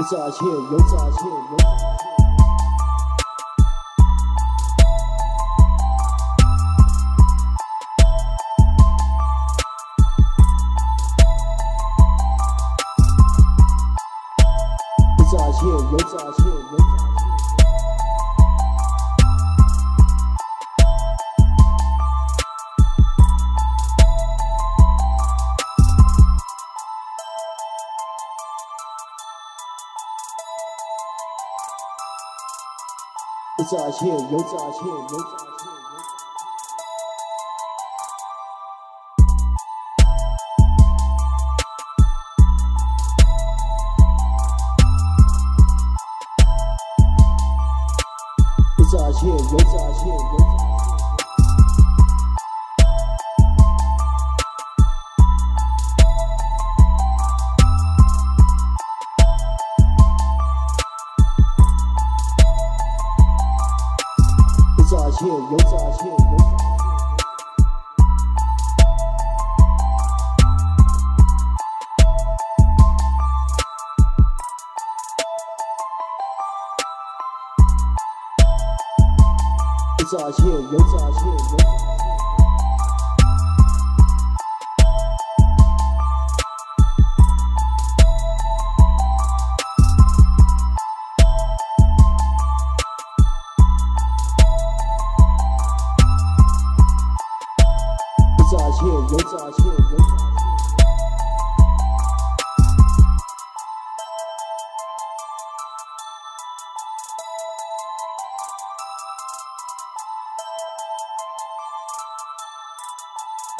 It's ours here, yo. It's ours here, yo. It's ours here, yo. It's ours here. Taj here, yo here, yo here, yo here. here, your size here, your size. Here, your size here, your size. here, Utah's here, Utah's here.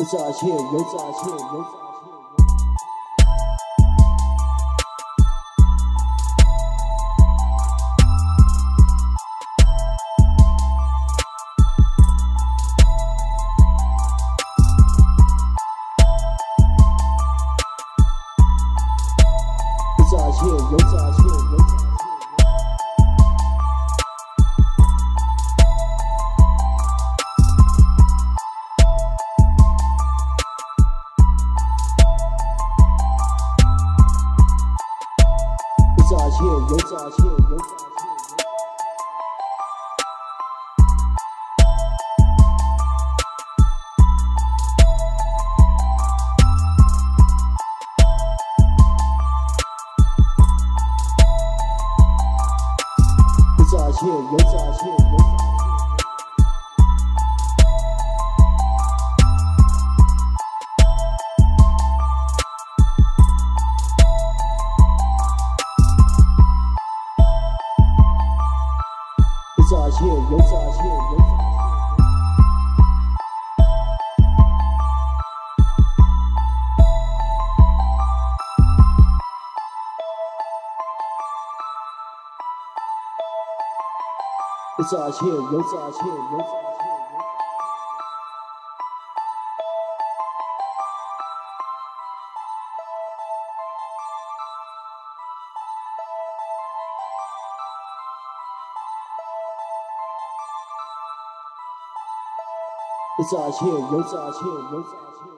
Utah's here, Utah's here, here. size here, your size here, your size here. Your size here, your size here, your size. here, your size here, your size. Your size here, your size here, your size. It's Massage here, yo, massage here, yo. Massage here, yo, massage here, yo, massage here.